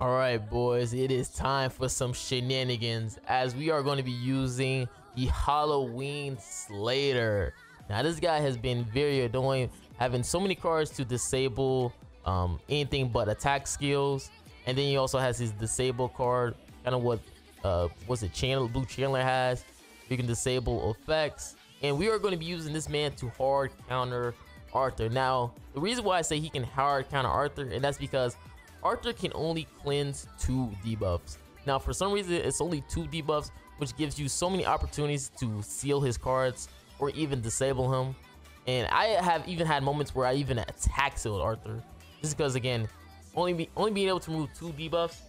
All right, boys, it is time for some shenanigans as we are going to be using the Halloween Slater. Now, this guy has been very annoying, having so many cards to disable um, anything but attack skills. And then he also has his disable card, kind of what uh, was it Chandler, Blue Chandler has. You can disable effects. And we are going to be using this man to hard counter Arthur. Now, the reason why I say he can hard counter Arthur, and that's because Arthur can only cleanse two debuffs. Now, for some reason, it's only two debuffs, which gives you so many opportunities to seal his cards or even disable him. And I have even had moments where I even attack sealed Arthur. Just because, again, only be, only being able to remove two debuffs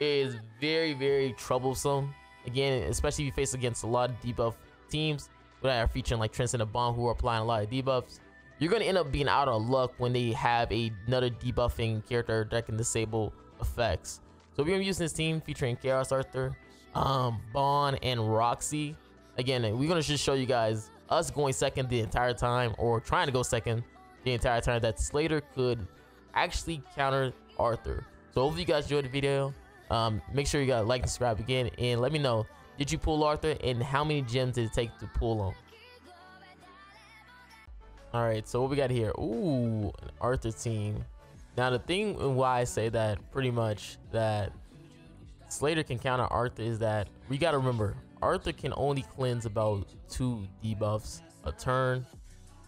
is very, very troublesome. Again, especially if you face against a lot of debuff teams that are featuring like Transcendent Ban who are applying a lot of debuffs you're going to end up being out of luck when they have another debuffing character that can disable effects. So we're going to be using this team featuring Chaos Arthur, um, Bond, and Roxy. Again, we're going to just show you guys us going second the entire time or trying to go second the entire time that Slater could actually counter Arthur. So hopefully you guys enjoyed the video. Um, make sure you guys like and subscribe again and let me know did you pull Arthur and how many gems did it take to pull him? All right, so what we got here? Ooh, an Arthur team. Now the thing why I say that pretty much that Slater can counter Arthur is that we got to remember Arthur can only cleanse about two debuffs a turn.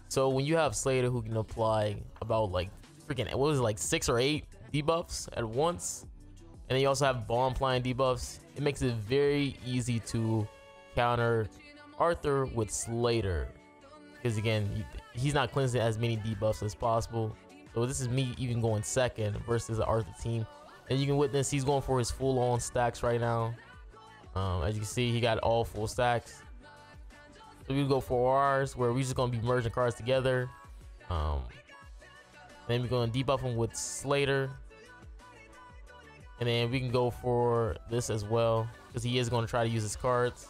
So when you have Slater who can apply about like freaking what was it like six or eight debuffs at once, and then you also have Ban applying debuffs, it makes it very easy to counter Arthur with Slater because again he's not cleansing as many debuffs as possible. So this is me even going second versus the arthur team. And you can witness he's going for his full on stacks right now. Um, as you can see he got all full stacks. So we go for ours where we're just going to be merging cards together. Um, then we're to debuff him with slater. And then we can go for this as well because he is going to try to use his cards.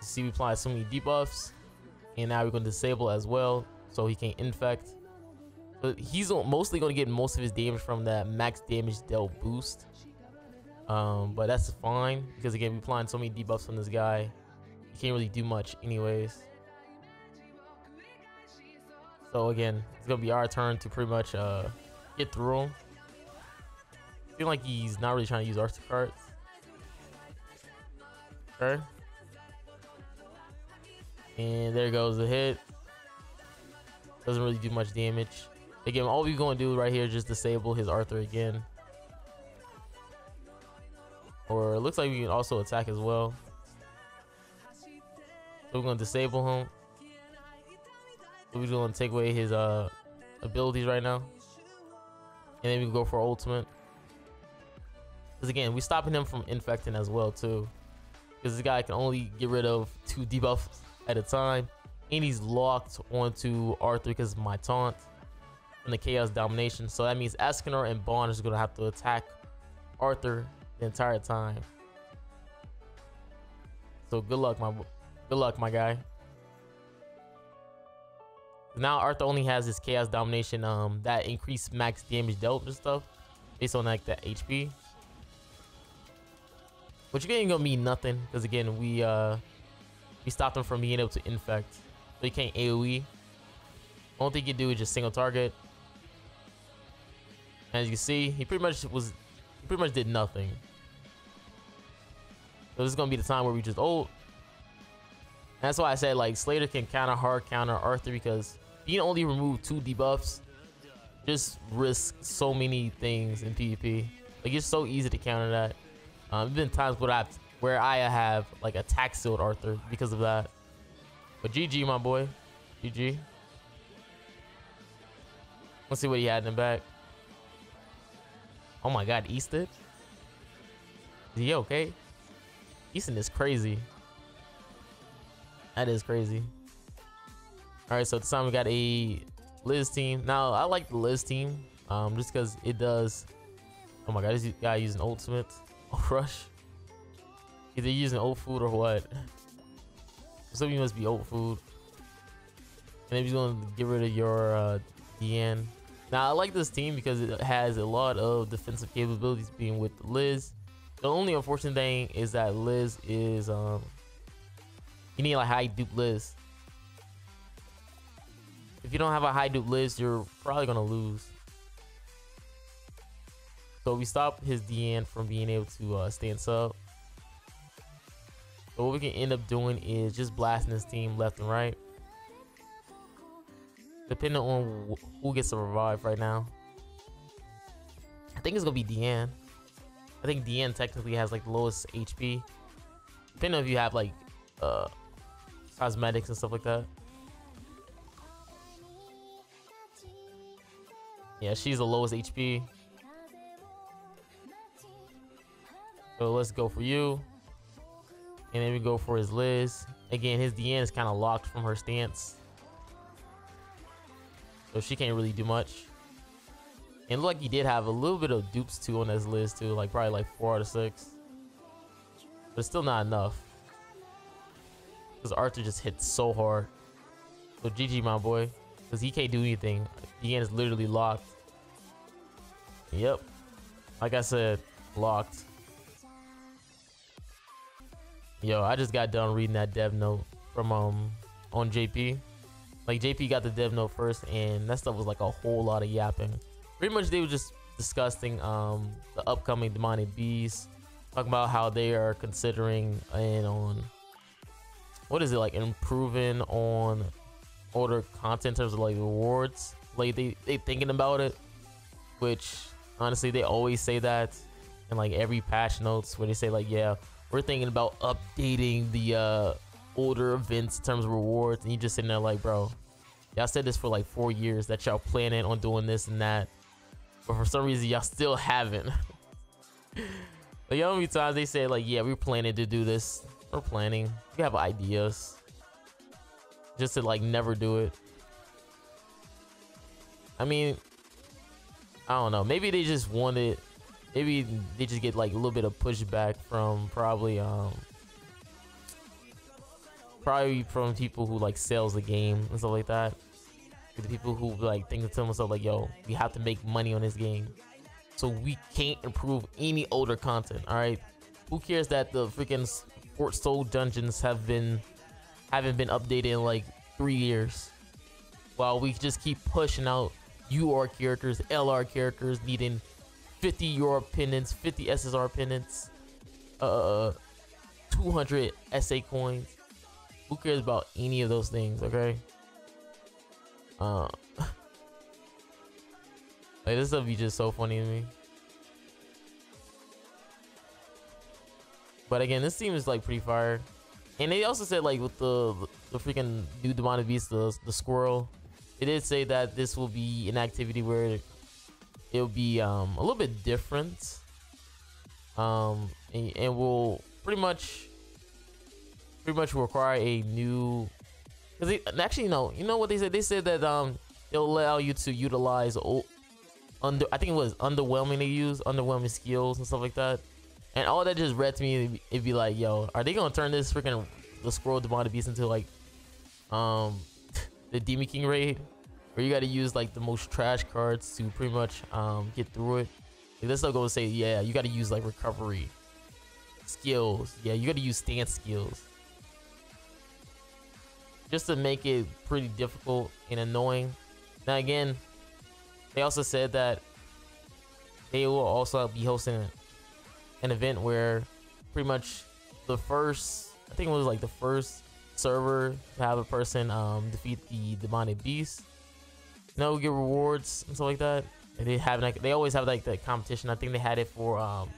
See we apply so many debuffs and now we're going to disable as well so he can infect. But he's mostly going to get most of his damage from that max damage dealt boost. Um, but that's fine because again we're applying so many debuffs on this guy. He can't really do much anyways. So again it's gonna be our turn to pretty much uh, get through him. Feel like he's not really trying to use Arthur cards okay and there goes the hit. Doesn't really do much damage. Again, all we're going to do right here is just disable his Arthur again. Or it looks like we can also attack as well. So we're going to disable him. So we're going to take away his uh, abilities right now. And then we can go for ultimate. Because again, we're stopping him from infecting as well too. Because this guy can only get rid of two debuffs at a time. And he's locked onto Arthur because of my taunt and the Chaos Domination. So that means Escanor and Bond is going to have to attack Arthur the entire time. So good luck, my good luck, my guy. Now Arthur only has his Chaos Domination, um, that increased max damage dealt and stuff based on like the HP. Which again gonna mean nothing because again we uh we stopped him from being able to infect. So he can't AoE. Only thing he can do is just single target. As you can see, he pretty much was he pretty much did nothing. So this is gonna be the time where we just oh that's why I said like Slater can counter hard counter Arthur because he can only remove two debuffs. Just risk so many things in PvP. Like it's so easy to counter that. Um, there's been times where I've where I have like attack sealed Arthur because of that. But GG, my boy. GG. Let's see what he had in the back. Oh my god, Easton. Is he okay? Easton is crazy. That is crazy. Alright, so this time we got a Liz team. Now, I like the Liz team. Um, just because it does... Oh my god, is this guy using ultimate. Oh, rush. Either using old food or what. Something must be old food. And then he's gonna get rid of your uh, Diane. Now I like this team because it has a lot of defensive capabilities being with Liz. The only unfortunate thing is that Liz is um you need like high dupe Liz. If you don't have a high dupe Liz, you're probably gonna lose. So we stop his Diane from being able to uh, stand sub. So what we can end up doing is just blasting this team left and right. Depending on who gets to revive right now. I think it's gonna be Diane. I think Diane technically has like the lowest HP. Depending on if you have like uh cosmetics and stuff like that. Yeah, she's the lowest HP. So let's go for you. And then we go for his Liz. Again, his Diane is kind of locked from her stance. So she can't really do much. And look like he did have a little bit of dupes too on his Liz too. Like probably like four out of six. But it's still not enough. Because Arthur just hits so hard. So GG my boy. Because he can't do anything. Diane is literally locked. Yep. Like I said, locked. Yo, I just got done reading that dev note from um on JP. Like JP got the dev note first, and that stuff was like a whole lot of yapping. Pretty much they were just discussing um the upcoming demonic beasts, talking about how they are considering and on what is it like improving on older content in terms of like rewards. Like they they thinking about it, which honestly they always say that in like every patch notes where they say like yeah we're thinking about updating the uh, older events in terms of rewards, and you just sitting there like, bro, y'all said this for like four years that y'all planning on doing this and that, but for some reason y'all still haven't. like how many times they say like, yeah, we're planning to do this, we're planning, we have ideas, just to like never do it. I mean, I don't know. Maybe they just wanted maybe they just get like a little bit of pushback from probably um probably from people who like sells the game and stuff like that. The people who like think to themselves like, yo, we have to make money on this game. So we can't improve any older content. All right. Who cares that the freaking Fort Soul dungeons have been haven't been updated in like three years? While we just keep pushing out UR characters, LR characters needing 50 Euro pendants, 50 SSR pendants, uh, 200 SA coins. Who cares about any of those things, okay? Uh, like this stuff be just so funny to me. But again, this team is like pretty fire. And they also said like with the the freaking new demonic beast, the the squirrel, it did say that this will be an activity where it'll be um, a little bit different. Um, and, and will pretty much pretty much require a new because actually no you know what they said? They said that um it'll allow you to utilize old, under I think it was underwhelming to use underwhelming skills and stuff like that. And all that just read to me it'd be like yo are they gonna turn this freaking the scroll demonic beast into like um the demon king raid where you got to use like the most trash cards to pretty much um, get through it. Like, this still going to say, yeah, you got to use like recovery skills. Yeah, you got to use stance skills. Just to make it pretty difficult and annoying. Now again, they also said that they will also be hosting an event where pretty much the first, I think it was like the first server to have a person um, defeat the demonic beast know, get rewards and stuff like that. And they have like they always have like that competition. I think they had it for um,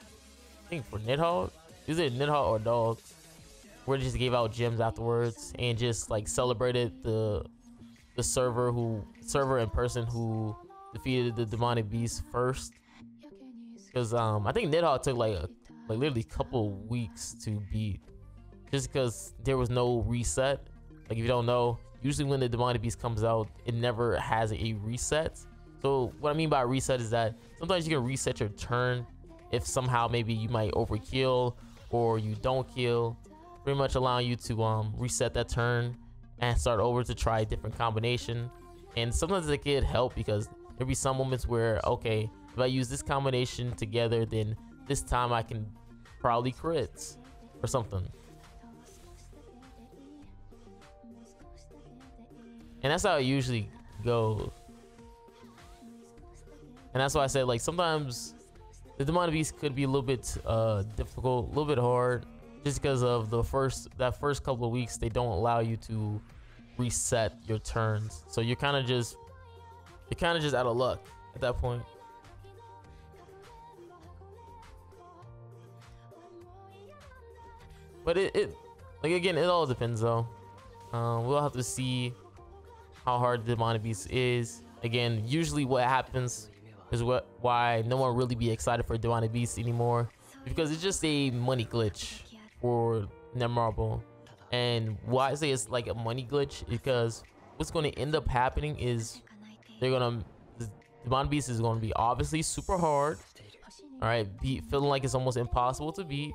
I think for Nidhogg. Is it Nidhogg or Dog? Where they just gave out gems afterwards and just like celebrated the the server who server in person who defeated the demonic beast first. Because um, I think Nidhogg took like a, like literally a couple weeks to beat, just because there was no reset. Like if you don't know, usually when the demonic beast comes out it never has a reset so what i mean by reset is that sometimes you can reset your turn if somehow maybe you might overkill or you don't kill pretty much allowing you to um reset that turn and start over to try a different combination and sometimes it can help because there'll be some moments where okay, if I use this combination together, then this time I can probably crit or something. And that's how it usually goes. And that's why I said like sometimes the Demon Beast could be a little bit uh, difficult, a little bit hard, just because of the first that first couple of weeks they don't allow you to reset your turns. So you're kind of just you're kind of just out of luck at that point. But it, it like again, it all depends though. Um, we'll have to see how hard the Demonic Beast is. Again, usually what happens is what why no one really be excited for Demonic Beast anymore because it's just a money glitch for Netmarble. And why I say it's like a money glitch because what's going to end up happening is they're gonna the Demon Beast is going to be obviously super hard. All right, be feeling like it's almost impossible to beat.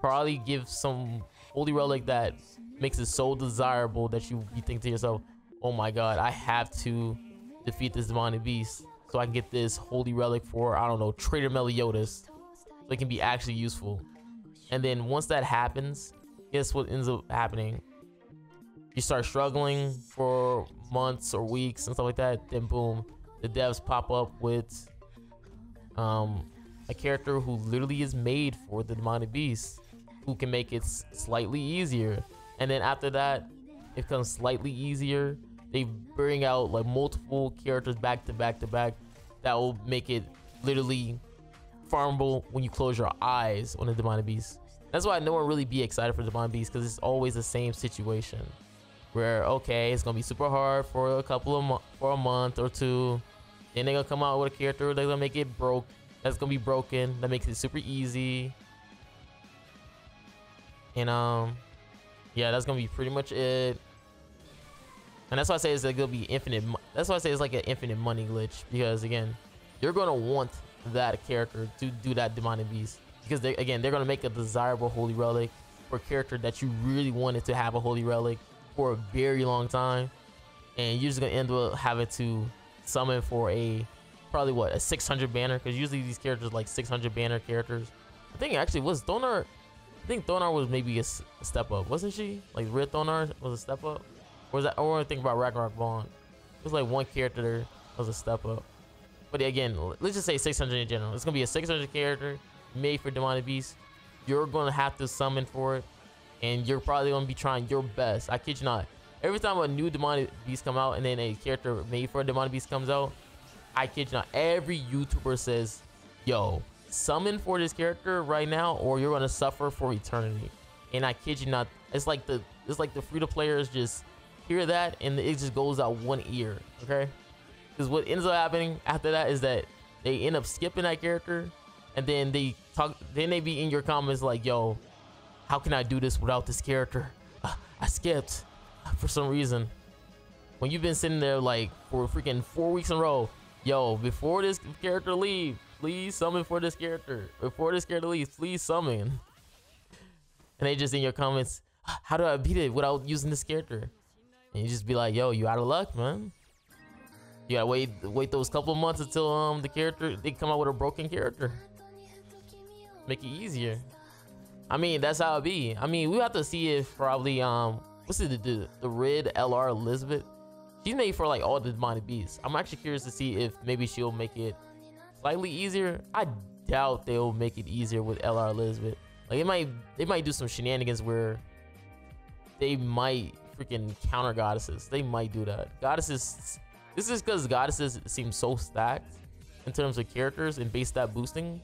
Probably give some holy relic that makes it so desirable that you, you think to yourself, oh my god, I have to defeat this demonic beast so I can get this holy relic for I don't know Traitor Meliodas, so it can be actually useful. And then once that happens, guess what ends up happening? You start struggling for months or weeks and stuff like that. Then boom, the devs pop up with um, a character who literally is made for the demonic beast, who can make it slightly easier. And then after that, it becomes slightly easier they bring out like multiple characters back to back to back that will make it literally farmable when you close your eyes on the demonic beast. That's why no one really be excited for demonic beast because it's always the same situation where okay it's gonna be super hard for a couple of for a month or two. Then they're gonna come out with a character they're gonna make it broke that's gonna be broken that makes it super easy. And um yeah that's gonna be pretty much it and that's why I say it's like gonna be infinite. That's why I say it's like an infinite money glitch because again, you're gonna want that character to do that demonic beast because they again they're gonna make a desirable holy relic for a character that you really wanted to have a holy relic for a very long time, and you're just gonna end up having to summon for a probably what a 600 banner because usually these characters like 600 banner characters. I think actually was Thonar. I think Thonar was maybe a, a step up, wasn't she? Like Red Thonar was a step up. Or was that? Or think about Ragnarok Vaughn. It was like one character there was a step up. But again, let's just say 600 in general. It's gonna be a 600 character made for Demonic Beast. You're gonna have to summon for it, and you're probably gonna be trying your best. I kid you not. Every time a new Demonic Beast come out and then a character made for a Demonic Beast comes out, I kid you not. Every YouTuber says, "Yo, summon for this character right now, or you're gonna suffer for eternity." And I kid you not, it's like the it's like the free to players just hear that and it just goes out one ear, okay? Because what ends up happening after that is that they end up skipping that character and then they talk, then they be in your comments like, yo, how can I do this without this character? Uh, I skipped for some reason. When you've been sitting there like for freaking four weeks in a row, yo, before this character leave, please summon for this character. Before this character leaves, please summon. And they just in your comments, how do I beat it without using this character? And you just be like, yo, you out of luck, man. You gotta wait wait those couple months until um the character they come out with a broken character. Make it easier. I mean, that's how it be. I mean, we have to see if probably um what's it the the red LR Elizabeth. She's made for like all the demonic beasts. I'm actually curious to see if maybe she'll make it slightly easier. I doubt they'll make it easier with LR Elizabeth. Like it might they might do some shenanigans where they might freaking counter goddesses. They might do that. Goddesses. This is because goddesses seem so stacked in terms of characters and base stat boosting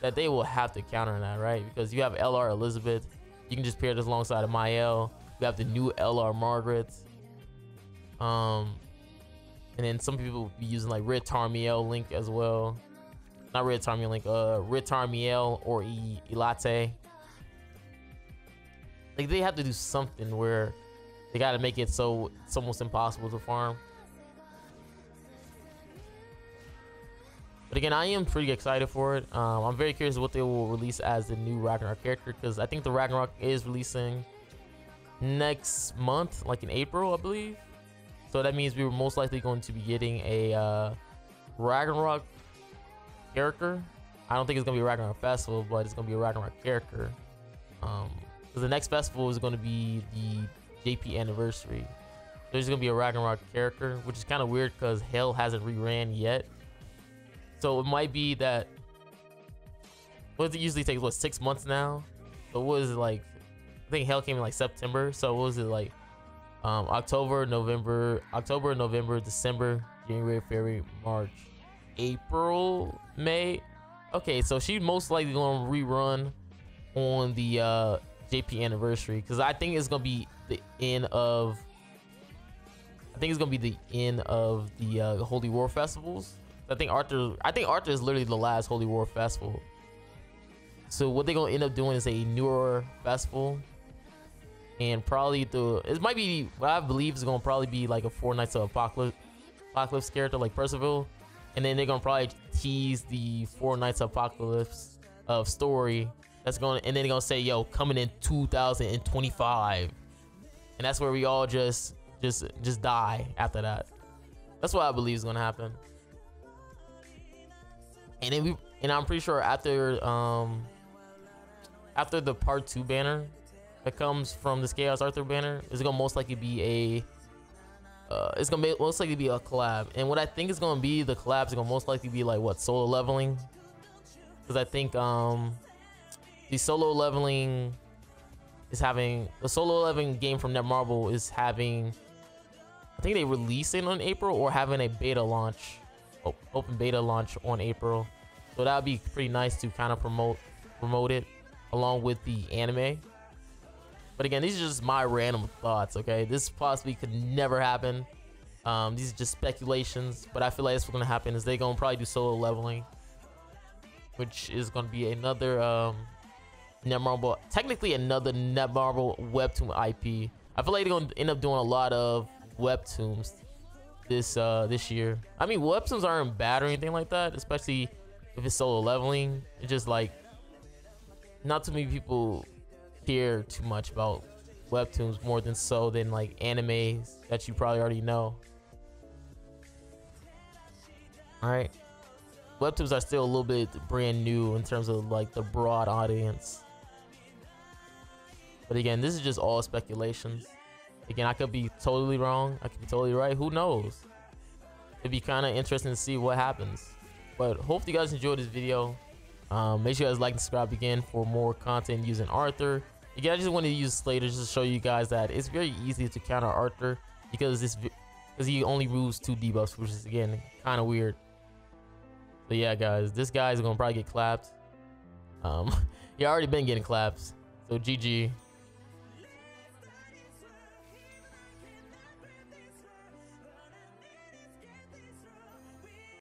that they will have to counter that, right? Because you have LR Elizabeth. You can just pair this alongside of Mael. You have the new LR Margaret. Um, and then some people will be using like Red Tarmiel Link as well. Not Red Tarmiel Link, uh, Red Tarmiel or e Elate. Like they have to do something where they got to make it so it's almost impossible to farm. But again, I am pretty excited for it. Um, I'm very curious what they will release as the new Ragnarok character because I think the Ragnarok is releasing next month, like in April, I believe. So that means we were most likely going to be getting a uh, Ragnarok character. I don't think it's gonna be a Ragnarok festival, but it's gonna be a Ragnarok character. Um, the next festival is gonna be the JP anniversary. There's gonna be a Ragnarok character, which is kind of weird because Hel hasn't reran yet. So it might be that. What it usually take? What six months now? So what is it like? I think Hel came in like September. So what was it like? Um, October, November, October, November, December, January, February, March, April, May. Okay, so she most likely gonna rerun on the uh, JP anniversary because I think it's gonna be the end of. I think it's gonna be the end of the uh, Holy War festivals. I think Arthur. I think Arthur is literally the last Holy War festival. So what they're gonna end up doing is a newer festival, and probably the it might be what I believe is gonna probably be like a Four Knights of Apocalypse, Apocalypse character like Percival, and then they're gonna probably tease the Four Knights of Apocalypse of story that's gonna and then they're gonna say, "Yo, coming in 2025," and that's where we all just just just die after that. That's what I believe is gonna happen. And then we and I'm pretty sure after um after the part two banner that comes from this Chaos Arthur banner is gonna most likely be a uh, it's gonna be, most likely be a collab. And what I think is gonna be the collab is gonna most likely be like what solo leveling, because I think um the solo leveling is having the solo leveling game from Netmarble is having I think they release it on April or having a beta launch, open beta launch on April. So that would be pretty nice to kind of promote promote it along with the anime. But again, these are just my random thoughts. Okay, this possibly could never happen. Um, these are just speculations, but I feel like that's what's gonna happen. Is they gonna probably do solo leveling, which is gonna be another um, Netmarble, technically another Netmarble webtoon IP. I feel like they're gonna end up doing a lot of webtoons this uh this year. I mean, webtoons aren't bad or anything like that, especially if it's solo leveling. It's just like not too many people care too much about webtoons more than so than like animes that you probably already know. All right. Webtoons are still a little bit brand new in terms of like the broad audience. But again, this is just all speculations. Again, I could be totally wrong. I could be totally right. Who knows? It'd be kind of interesting to see what happens. But hopefully you guys enjoyed this video. Um, make sure you guys like and subscribe again for more content using Arthur. Again, I just wanted to use Slater just to show you guys that it's very easy to counter Arthur because this because he only moves two debuffs, which is again kind of weird. But yeah, guys, this guy is gonna probably get clapped. Um, he already been getting claps. So GG.